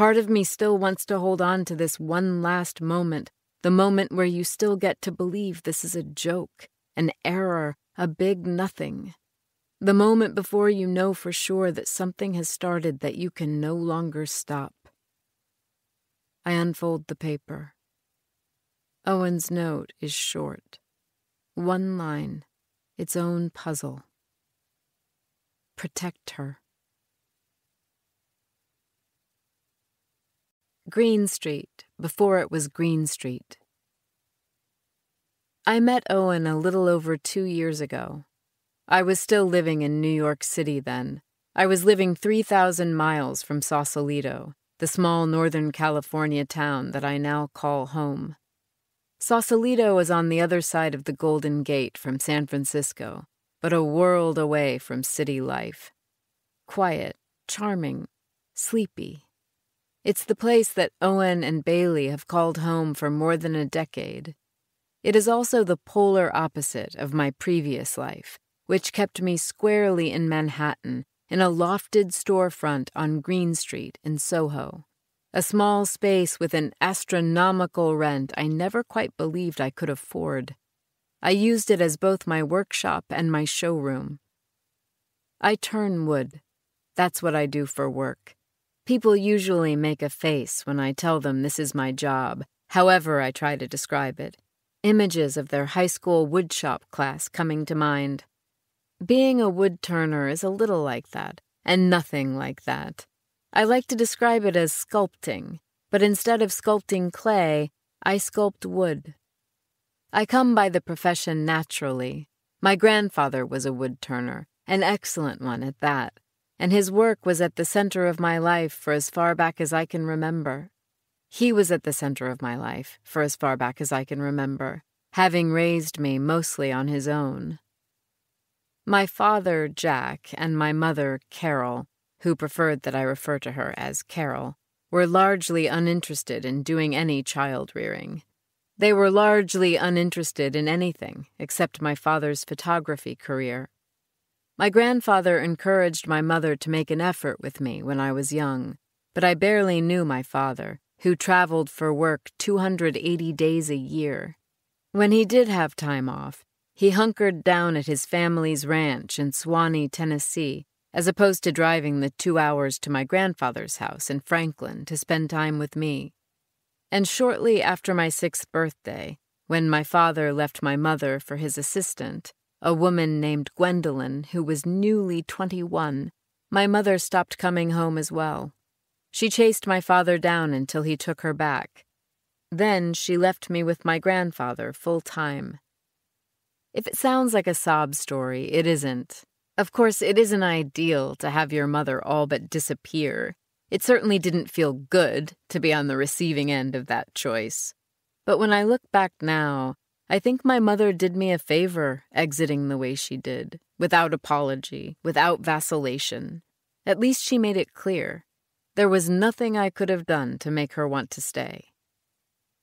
Part of me still wants to hold on to this one last moment, the moment where you still get to believe this is a joke, an error, a big nothing. The moment before you know for sure that something has started that you can no longer stop. I unfold the paper. Owen's note is short. One line, its own puzzle. Protect her. Greene Street, before it was Greene Street. I met Owen a little over two years ago. I was still living in New York City then. I was living 3,000 miles from Sausalito, the small Northern California town that I now call home. Sausalito is on the other side of the Golden Gate from San Francisco, but a world away from city life. Quiet, charming, sleepy. It's the place that Owen and Bailey have called home for more than a decade. It is also the polar opposite of my previous life, which kept me squarely in Manhattan in a lofted storefront on Greene Street in Soho. A small space with an astronomical rent I never quite believed I could afford. I used it as both my workshop and my showroom. I turn wood. That's what I do for work. People usually make a face when I tell them this is my job, however I try to describe it. Images of their high school woodshop class coming to mind. Being a wood turner is a little like that, and nothing like that. I like to describe it as sculpting, but instead of sculpting clay, I sculpt wood. I come by the profession naturally. My grandfather was a wood turner, an excellent one at that, and his work was at the center of my life for as far back as I can remember. He was at the center of my life for as far back as I can remember, having raised me mostly on his own. My father, Jack, and my mother, Carol, who preferred that I refer to her as Carol, were largely uninterested in doing any child rearing. They were largely uninterested in anything except my father's photography career. My grandfather encouraged my mother to make an effort with me when I was young, but I barely knew my father, who traveled for work 280 days a year. When he did have time off, he hunkered down at his family's ranch in Sewanee, Tennessee, as opposed to driving the two hours to my grandfather's house in Franklin to spend time with me. And shortly after my sixth birthday, when my father left my mother for his assistant, a woman named Gwendolyn, who was newly 21, my mother stopped coming home as well. She chased my father down until he took her back. Then she left me with my grandfather full time. If it sounds like a sob story, it isn't. Of course, it isn't ideal to have your mother all but disappear. It certainly didn't feel good to be on the receiving end of that choice. But when I look back now, I think my mother did me a favor exiting the way she did, without apology, without vacillation. At least she made it clear. There was nothing I could have done to make her want to stay.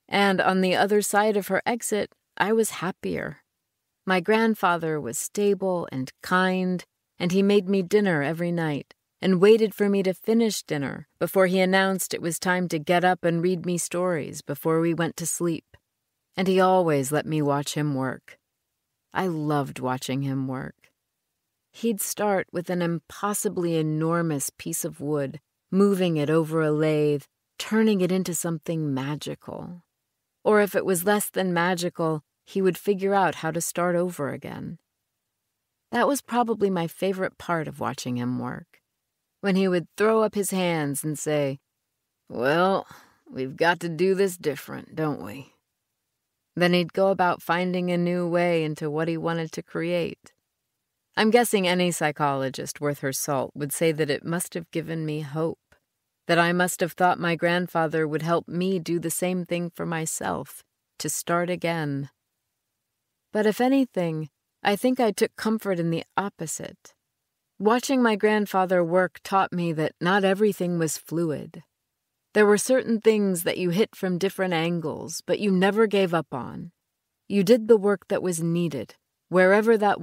And on the other side of her exit, I was happier. My grandfather was stable and kind, and he made me dinner every night and waited for me to finish dinner before he announced it was time to get up and read me stories before we went to sleep. And he always let me watch him work. I loved watching him work. He'd start with an impossibly enormous piece of wood, moving it over a lathe, turning it into something magical. Or if it was less than magical, he would figure out how to start over again. That was probably my favorite part of watching him work. When he would throw up his hands and say, Well, we've got to do this different, don't we? Then he'd go about finding a new way into what he wanted to create. I'm guessing any psychologist worth her salt would say that it must have given me hope, that I must have thought my grandfather would help me do the same thing for myself, to start again. But if anything, I think I took comfort in the opposite. Watching my grandfather work taught me that not everything was fluid. There were certain things that you hit from different angles, but you never gave up on. You did the work that was needed, wherever that